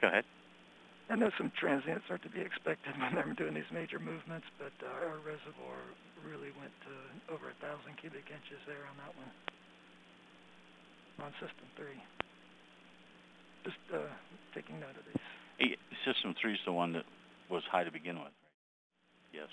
Go ahead. I know some transients are to be expected when they're doing these major movements, but uh, our reservoir really went to over a thousand cubic inches there on that one. On system three. Just uh, taking note of these. Hey, System is the one that was high to begin with. Yes.